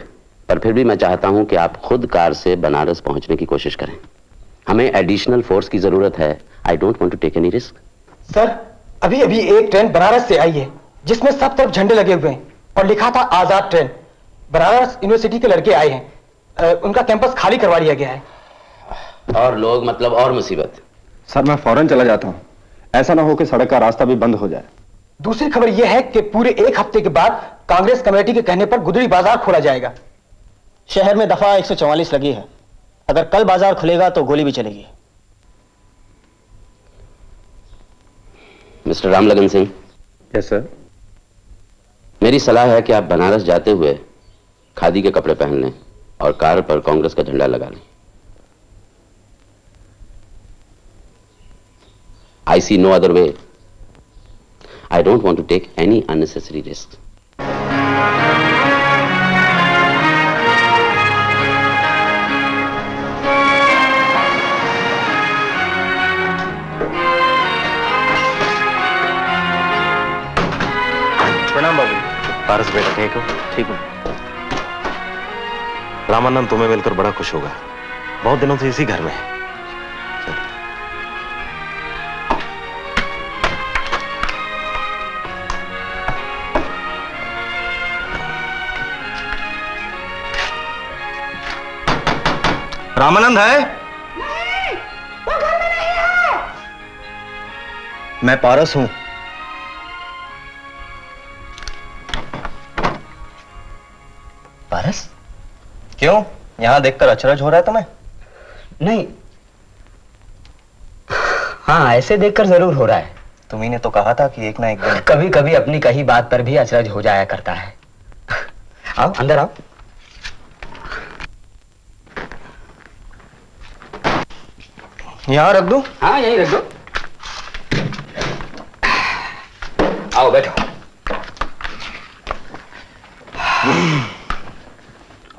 पर फिर भी मैं चाहता हूँ कि आप खुद कार से बनारस पहुँचने की कोशिश करें। हमें एडिशनल फोर्स की ज़रूरत है। I don't want to take any risk sir अभी अभी एक ट्रेन बनारस से आई है जिसमें सब तरफ़ झंडे लगे हुए हैं और लिखा था आज़ाद ट्रेन बनारस यूनिवर्सिटी के लड़के आए हैं। उनका कैंपस खाली करवा लिया गया है। और लोग मतलब और मुसीबत। सर मैं फ़ौरन चला जाता हूँ। ऐसा ना हो कि सड़क का रास्ता भी बंद हो जाए। दूसरी खबर यह है कि पूरे एक हफ़्ते के बाद कांग्रेस कमेटी के कहने पर गुदड़ी बाज़ार खोला जाएगा। शहर में दफ़ा 144 लगी है। अगर कल बाज़ार खुलेगा तो गोली भी चलेगी। Mister Ramlagan Singh. Yes sir मेरी सलाह है कि आप बनारस जाते हुए खादी के कपड़े पहन लें और कार पर कांग्रेस का झंडा लगा लें। I see no other way want to take any unnecessary risk प्रणाम बाबू पारस बेटा ठीक हो ठीक हूँ रामानंद तुम्हें मिलकर बड़ा खुश होगा बहुत दिनों से इसी घर में है रामानंद है? मैं पारस हूँ। पारस? क्यों? यहाँ देखकर अचरज हो रहा है तुम्हें? नहीं। हाँ ऐसे देखकर ज़रूर हो रहा है। तुम्ही ने तो कहा था कि एक ना एक दिन कभी कभी अपनी कही बात पर भी अचरज हो जाया करता है। आओ। अंदर आओ। यहाँ रख दो? हाँ यहीं रख दो। आओ बैठो।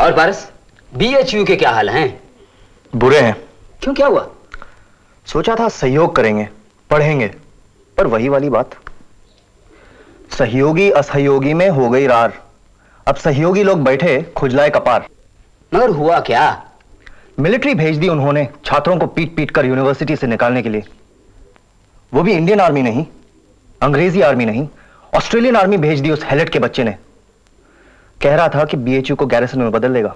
और पारस बीएचयू के क्या हाल हैं? बुरे हैं। क्यों क्या हुआ? सोचा था सहयोग करेंगे पढ़ेंगे पर वही वाली बात। सहयोगी असहयोगी में हो गई रार। अब सहयोगी लोग बैठे खुजलाए कपार। मगर हुआ क्या? मिलिट्री भेज दी उन्होंने छात्रों को पीट पीट कर यूनिवर्सिटी से निकालने के लिए। वो भी इंडियन आर्मी नहीं अंग्रेज़ी आर्मी नहीं ऑस्ट्रेलियन आर्मी भेज दी उस हेलेट के बच्चे ने। कह रहा था कि बीएचयू को गैरिसन में बदल देगा।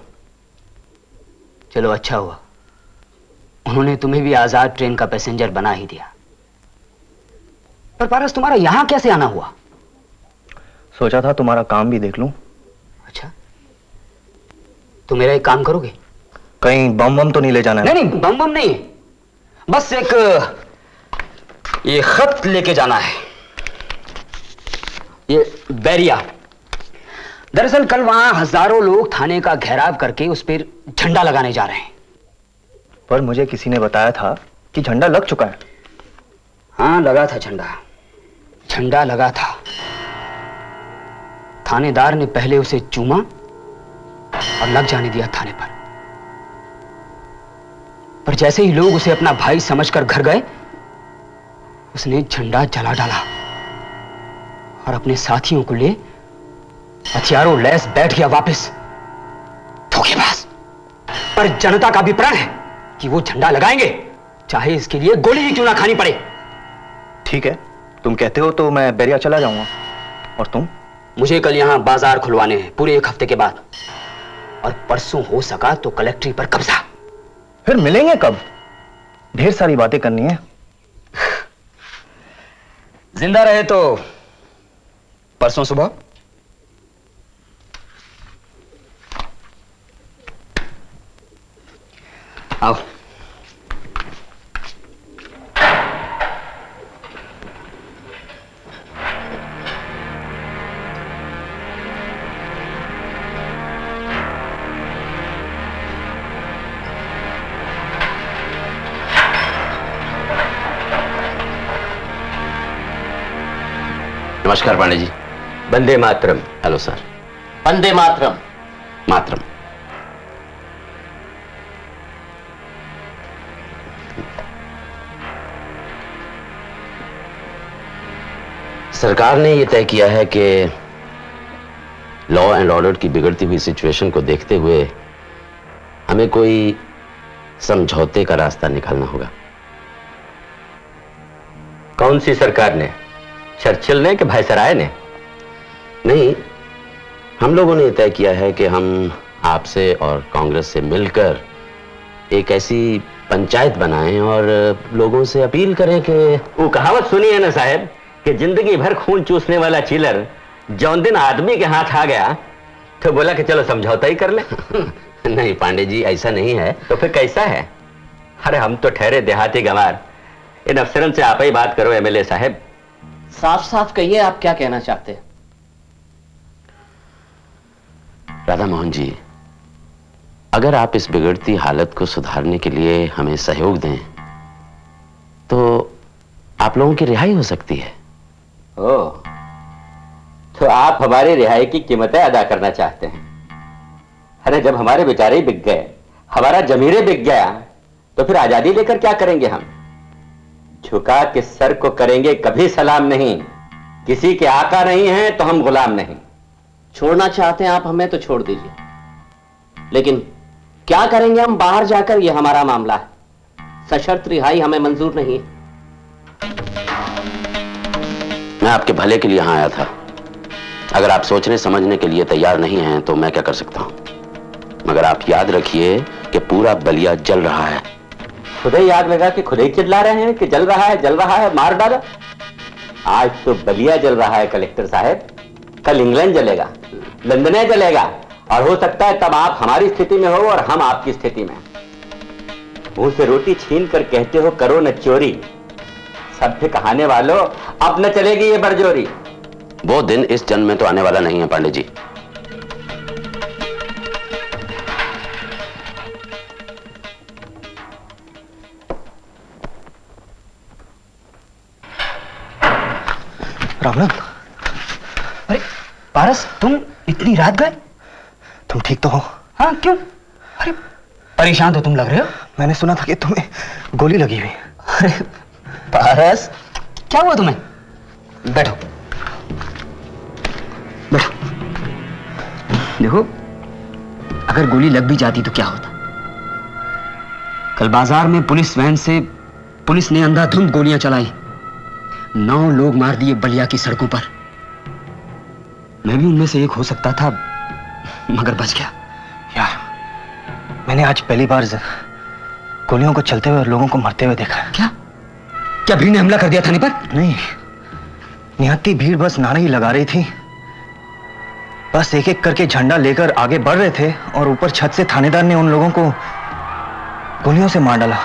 चलो अच्छा हुआ। उन्होंने तुम्हें भी आज़ाद ट्रेन का पैसेंजर बना ही दिया। पर पारस तुम्हारा यहाँ कैसे आना हुआ? सोचा था तुम्हारा काम भी देख लूँ। तुम मेरा एक काम करोगे? कहीं बम बम तो नहीं ले जाना है? नहीं नहीं बम बम नहीं। बस एक ये खत लेके जाना है। ये बैरिया। दरअसल कल वहाँ हज़ारों लोग थाने का घेराव करके उस पर झंडा लगाने जा रहे हैं। पर मुझे किसी ने बताया था कि झंडा लग चुका है। हाँ लगा था झंडा। झंडा लगा था। थानेदार ने पहले उसे चूमा और लग जाने दिया थाने पर। पर जैसे ही लोग उसे अपना भाई समझकर घर गए उसने झंडा जला डाला और अपने साथियों को ले हथियारों लैस बैठ गया वापस धोखेबाज। पर जनता का भी प्रण है कि वो झंडा लगाएँगे चाहे इसके लिए गोली ही क्यों ना खानी पड़े। ठीक है तुम कहते हो तो मैं बैरिया चला जाऊँगा। और तुम? मुझे कल यहाँ बाज़ार खुलवाने हैं पूरे एक हफ़्ते के बाद। और परसों हो सका तो कलेक्ट्री पर कब्जा। फिर मिलेंगे कब? ढेर सारी बातें करनी है। ज़िंदा रहे तो परसों सुबह। आओ। नमस्कार पांडे जी बंदे मातरम। Hello sir. बंदे मातरम। मातरम। सरकार ने यह तय किया है कि लॉ एंड ऑर्डर की बिगड़ती हुई सिचुएशन को देखते हुए हमें कोई समझौते का रास्ता निकालना होगा। कौन सी सरकार ने? चर्चिल ने कि भाईसराय ने? नहीं हम लोगों ने तय किया है कि हम आपसे और कांग्रेस से मिलकर एक ऐसी पंचायत बनाएँ और लोगों से अपील करें कि वो कहावत सुनी है ना साहब कि ज़िंदगी भर खून चूसने वाला चिलर जौन दिन आदमी के हाथ आ गया तो बोला कि चलो समझौता ही कर ले। नहीं पांडे जी ऐसा नहीं है। तो फिर कैसा है? अरे हम तो ठहरे देहाती गंवार। इन अफसरन से आप ही बात करो एमएलए साहब। साफ़ साफ़ कहिए आप क्या कहना चाहते हैं? राधा मोहन जी अगर आप इस बिगड़ती हालत को सुधारने के लिए हमें सहयोग दें तो आप लोगों की रिहाई हो सकती है। ओ तो आप हमारी रिहाई की कीमतें अदा करना चाहते हैं। अरे जब हमारे बेचारे बिक गए हमारा जमीरे बिक गया तो फिर आज़ादी लेकर क्या करेंगे हम? झुका के सर को करेंगे, कभी सलाम नहीं। किसी के आका नहीं है तो हम गुलाम नहीं। छोड़ना चाहते हैं आप हमें तो छोड़ दीजिए। लेकिन क्या करेंगे हम? बाहर जाकर यह हमारा मामला है। सशर्त रिहाई हमें मंजूर नहीं है। मैं आपके भले के लिए यहाँ आया था। अगर आप सोचने, समझने के लिए तैयार नहीं हैं तो मैं क्या कर सकता हूँ? मगर आप याद रखिए कि पूरा बलिया जल रहा है। खुद ही याद लगा कि खुद ही चिल्ला रहे हैं कि जल रहा है, जल रहा है, मार डालो। आज तो बलिया जल रहा है, कलेक्टर साहब। कल इंग्लैंड जलेगा, लंदन जलेगा, और हो सकता है तब आप हमारी स्थिति में हो और हम आपकी स्थिति में। मुँह से रोटी छीन कर कहते हो, करो न चोरी। सभ्य कहाने वालों, अब न चलेगी ये बरजोरी। वो दिन इस जन्म में तो आने वाला नहीं है, पांडे जी। रामनाथ अरे पारस तुम इतनी रात गए? तुम ठीक तो हो? हाँ क्यों? अरे परेशान तो तुम लग रहे हो? मैंने सुना था कि तुम्हें गोली लगी हुई। अरे पारस क्या हुआ तुम्हें? बैठो। बैठो। देखो अगर गोली लग भी जाती तो क्या होता? कल बाज़ार में पुलिस वैन से पुलिस ने अंधाधुंध गोलियाँ चलाई। नौ लोग मार दिए बलिया की सड़कों पर। मैं भी उनमें से एक हो सकता था मगर बच गया। यार मैंने आज पहली बार गोलियों को चलते हुए और लोगों को मरते हुए देखा। क्या? क्या भीड़ ने हमला कर दिया थाने पर? नहीं निहत्ती भीड़ बस नारे ही लगा रही थी। बस एक एक करके झंडा लेकर आगे बढ़ रहे थे और ऊपर छत से थानेदार ने उन लोगों को गोलियों से मार डाला।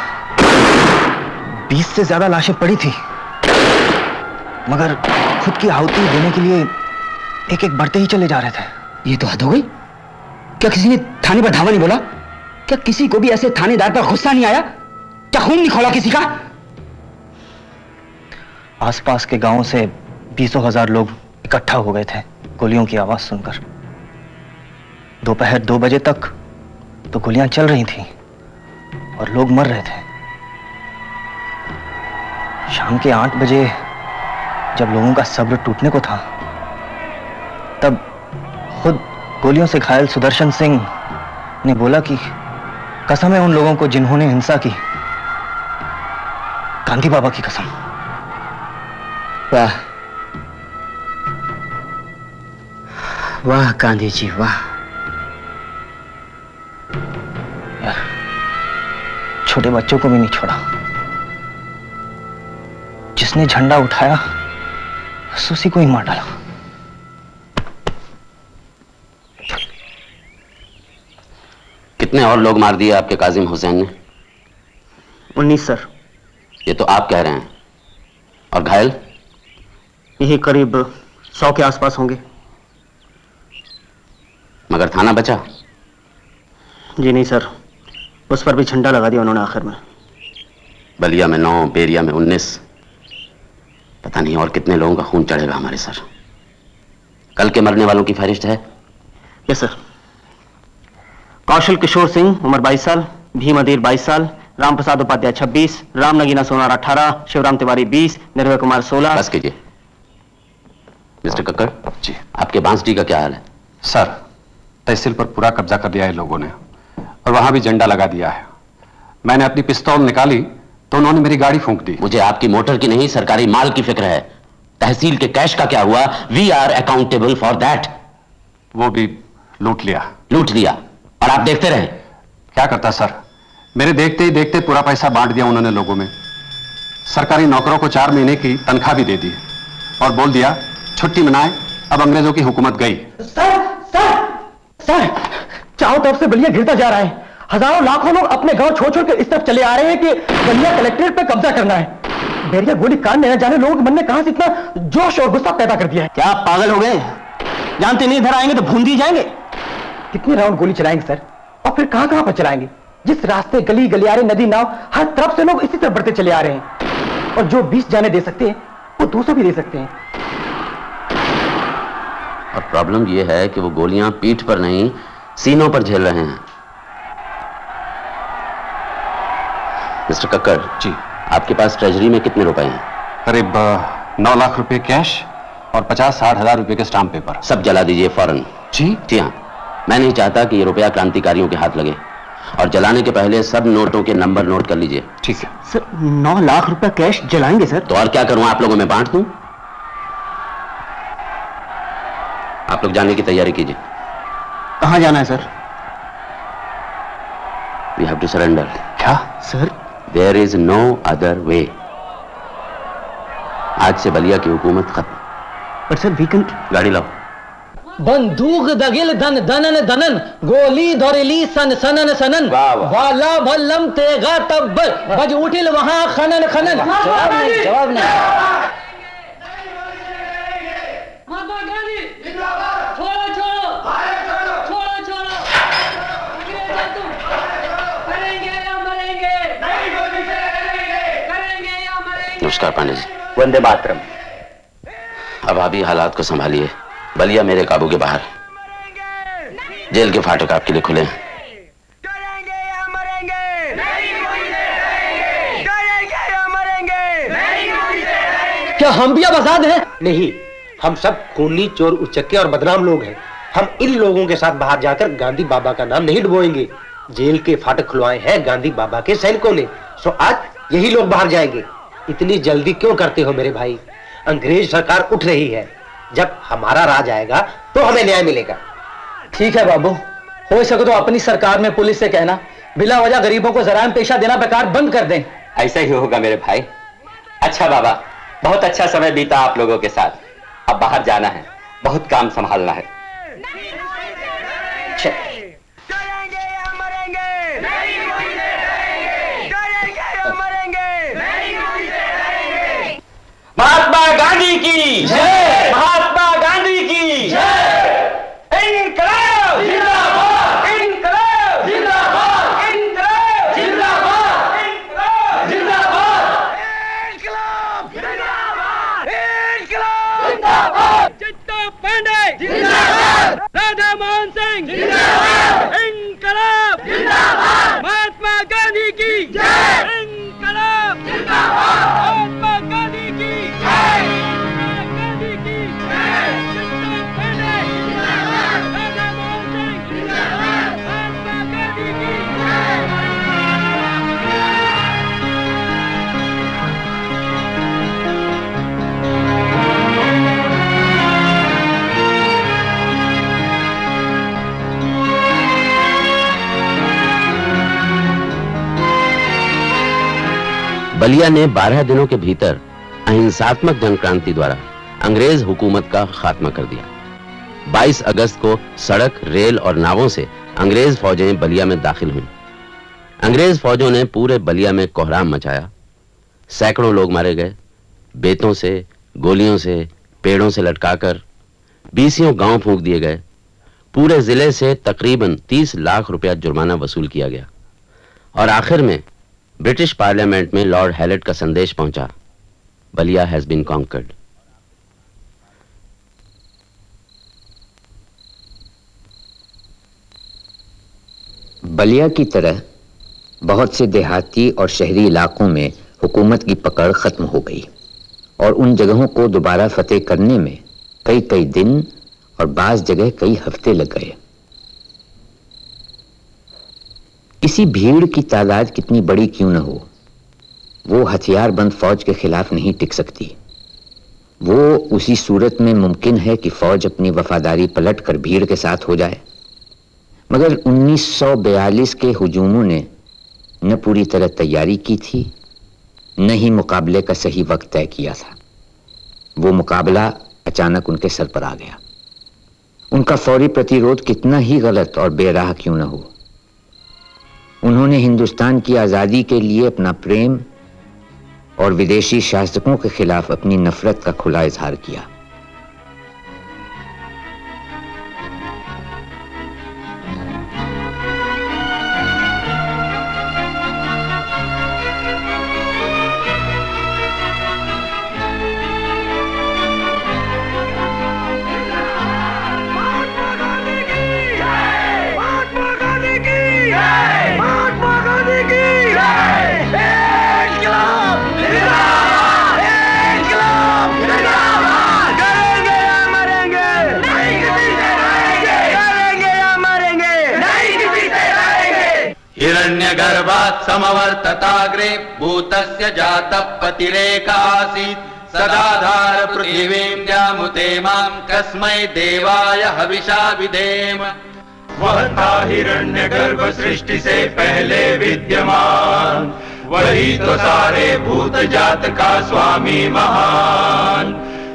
बीस से ज़्यादा लाशें पड़ी थी। मगर खुद की आहुति देने के लिए एक एक बढ़ते ही चले जा रहे थे। ये तो हद हो गई। क्या किसी ने थाने पर धावा नहीं बोला? क्या किसी को भी ऐसे थानेदार पर गुस्सा नहीं आया? क्या खून नहीं खोला किसी का? आसपास के गाँवों से बीसों हज़ार लोग इकट्ठा हो गए थे गोलियों की आवाज़ सुनकर। दोपहर दो बजे तक तो गोलियाँ चल रही थी और लोग मर रहे थे। शाम के आठ बजे जब लोगों का सब्र टूटने को था, तब खुद गोलियों से घायल सुदर्शन सिंह ने बोला कि कसम है उन लोगों को जिन्होंने हिंसा की। गांधी बाबा की कसम। वाह। वाह गांधी जी वाह छोटे बच्चों को भी नहीं छोड़ा। जिसने झंडा उठाया बस उसी को ही मार डाला। कितने और लोग मार दिए आपके काजिम हुसैन ने? उन्नीस सर। ये तो आप कह रहे हैं। और घायल? यही करीब सौ के आसपास होंगे। मगर थाना बचा? जी नहीं सर। उस पर भी झंडा लगा दिया उन्होंने आखिर में। बलिया में नौ बेरिया में उन्नीस। पता नहीं और कितने लोगों का खून चढ़ेगा हमारे सर। कल के मरने वालों की फहरिस्त है? यस सर कौशल किशोर सिंह उम्र 22 साल भीम अधीर 22 साल राम प्रसाद उपाध्याय 26 राम नगीना सोनार 18 शिवराम तिवारी 20 निर्भय कुमार 16 बस कीजिए। मिस्टर कक्कड़ जी। आपके बांसडी का क्या हाल है? सर तहसील पर पूरा कब्जा कर दिया है लोगों ने और वहाँ भी झंडा लगा दिया है। मैंने अपनी पिस्तौल निकाली तो उन्होंने मेरी गाड़ी फूंक दी। मुझे आपकी मोटर की नहीं सरकारी माल की फ़िक्र है। तहसील के कैश का क्या हुआ? We are accountable for that वो भी लूट लिया। लूट लिया। और आप देखते रहे। क्या करता सर? मेरे देखते ही देखते पूरा पैसा बांट दिया उन्होंने लोगों में। सरकारी नौकरों को चार महीने की तनख्वाह भी दे दी और बोल दिया छुट्टी मनाए अब अंग्रेज़ों की हुकूमत गई। सर सर सर चारों तरफ़ से बलिया घिरता जा रहा है। हज़ारों लाखों लोग अपने गाँव छोड़ छोड़ इस तरफ़ चले आ रहे हैं कि बलिया कलेक्ट्रेट पे कब्जा करना है। बैरिया गोली कान लेना जाने लोगों के मन में कहाँ से इतना जोश और गुस्सा पैदा कर दिया है? क्या पागल हो गए? जानते नहीं इधर आएँगे तो भूंदी जाएँगे। कितने राउंड गोली चलाएँगे सर? और फिर कहाँ कहाँ पर चलाएँगे? जिस रास्ते गली गलियारे नदी नाव हर तरफ़ से लोग इसी तरफ़ बढ़ते चले आ रहे हैं। और जो बीस जाने दे सकते हैं वो दो सौ भी दे सकते हैं। और प्रॉब्लम यह है कि वो गोलियाँ पीठ पर नहीं सीनों पर झेल रहे हैं। मिस्टर कक्कर जी। आपके पास ट्रेजरी में कितने रुपए हैं? करीब नौ लाख रुपए कैश और पचास साठ हज़ार रुपए के स्टाम्प पेपर। सब जला दीजिए फ़ौरन। जी? जी हाँ। मैं नहीं चाहता कि ये रुपया क्रांतिकारियों के हाथ लगे। और जलाने के पहले सब नोटों के नंबर नोट कर लीजिए। ठीक है। सर नौ लाख रुपया कैश जलाएँगे सर? तो और क्या करूँ? आप लोगों में बांट दूँ? आप लोग जाने की तैयारी कीजिए। कहाँ जाना है sir? We have to surrender क्या? Sir there is no other way आज से बलिया की हुकूमत खत्म। बट सर वीकेंड गाड़ी लाओ। बंदूक दगिल धन धनन धनन गोली धोरेली सन सनन सनन। वाला भल्लम तेगा तब्बर बज उठिल वहाँ खनन खनन। जवाब नहीं जवाब नहीं महात्मा गांधी छोड़ो छोड़ो छोड़ो छोड़ो अंग्रेज़ हैं तुम करेंगे या मरेंगे करेंगे या मरेंगे नमस्कार पांडे जी वंदे मातरम। अब अभी हालात को संभालिए। बलिया मेरे काबू के बाहर। जेल के फाटक आपके लिए खुले हैं। क्या हम भी अब आज़ाद हैं? नहीं हम सब खूनी चोर उचक्के और बदनाम लोग हैं। हम इन लोगों के साथ बाहर जाकर गांधी बाबा का नाम नहीं डुबोएँगे। जेल के फाटक खुलवाए हैं गांधी बाबा के सैनिकों ने। सो आज यही लोग बाहर जाएँगे। इतनी जल्दी क्यों करते हो मेरे भाई? अंग्रेज़ सरकार उठ रही है। जब हमारा राज आएगा तो हमें न्याय मिलेगा। ठीक है बाबू। हो सके तो अपनी सरकार में पुलिस से कहना। बिला वजह गरीबों को जरायम पेशा देना बेकार बंद कर दें। ऐसा ही होगा मेरे भाई। अच्छा बाबा बहुत अच्छा समय बीता आप लोगों के साथ। अब बाहर जाना है। बहुत काम संभालना है। महात्मा गांधी की। महात्मा गांधी की। जय। इनकलाब। जिंदाबाद। इनकलाब। जिंदाबाद। इनकलाब। जिंदाबाद। इनकलाब। जिंदाबाद। इनकलाब। जिंदाबाद। जिंदाबाद। चित्तो पांडे। जिंदाबाद। राधा मोहन सिंह। जिंदाबाद। बलिया ने 12 दिनों के भीतर अहिंसात्मक जन क्रांति द्वारा अंग्रेज़ हुकूमत का खात्मा कर दिया। 22 अगस्त को सड़क, रेल और नावों से अंग्रेज़ फौजें बलिया में दाखिल हुईं। अंग्रेज़ फौजों ने पूरे बलिया में कोहराम मचाया। सैकड़ों लोग मारे गए। बेतों से, गोलियों से, पेड़ों से लटकाकर बीसियों गाँव फूंक दिए गए। पूरे ज़िले से तकरीबन 30 लाख रुपया जुर्माना वसूल किया गया। और आखिर में ब्रिटिश पार्लियामेंट में लॉर्ड हैलेट का संदेश पहुँचा। Ballia has been conquered Ballia की तरह बहुत से देहाती और शहरी इलाकों में हुकूमत की पकड़ खत्म हो गई और उन जगहों को दोबारा फतेह करने में कई कई दिन और बाज जगह कई हफ़्ते लग गए। किसी भीड़ की तादाद कितनी बड़ी क्यों न हो, वो हथियारबंद फौज के खिलाफ नहीं टिक सकती। वो उसी सूरत में मुमकिन है कि फौज अपनी वफादारी पलट कर भीड़ के साथ हो जाए। मगर 1942 के हजूमों ने न पूरी तरह तैयारी की थी, न ही मुकाबले का सही वक्त तय किया था। वो मुकाबला अचानक उनके सर पर आ गया। उनका फौरी प्रतिरोध कितना ही गलत और बेराह क्यों न हो। उन्होंने हिंदुस्तान की आज़ादी के लिए अपना प्रेम और विदेशी शासकों के खिलाफ अपनी नफरत का खुला इजहार किया। हिरण्यगर्भात् समवर्तताग्रे भूतस्य जातः पतिरेक आसीत् सदाधार पृथिवीं द्यामुते माँ कस्मै देवाय हविषा विधेम वह था हिरण्य गर्भ सृष्टि से पहले विद्यमान। वही तो सारे भूत जात का स्वामी महान।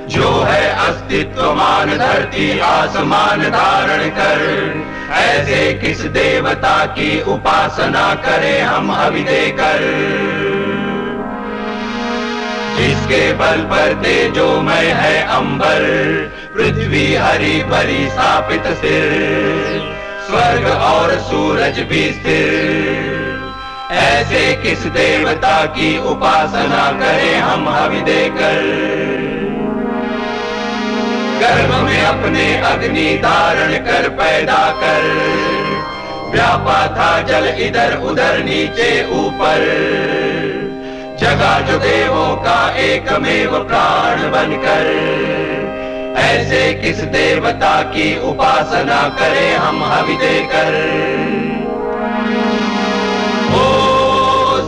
जो है अस्तित्व मान धरती, आसमान धारण कर। ऐसे किस देवता की उपासना करें हम हवि देकर? जिसके बल पर तेजोमय है अंबर, पृथ्वी हरी भरी स्थापित सिर स्वर्ग और सूरज भी स्थिर। ऐसे किस देवता की उपासना करें हम हवि देकर? गर्भ में अपने अग्नि धारण कर, पैदा कर। व्यापा था जल इधर उधर नीचे ऊपर। जगा जो देवों का एकमेव प्राण बनकर। ऐसे किस देवता की उपासना करें हम हवि देकर? ओ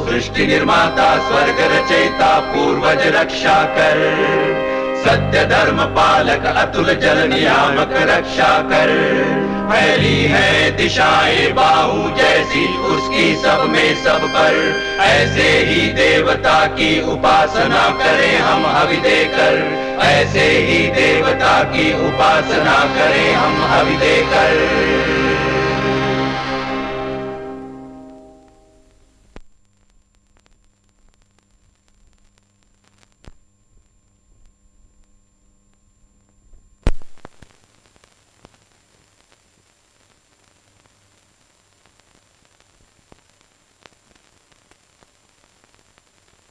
सृष्टि निर्माता, स्वर्ग रचयिता, पूर्वज रक्षा कर। सत्य धर्म पालक अतुल जल नियामक रक्षा कर। फैली है दिशाएँ बाहु जैसी, उसकी सब में सब पर। ऐसे ही देवता की उपासना करें हम हवि देकर ऐसे ही देवता की उपासना करें हम हवि देकर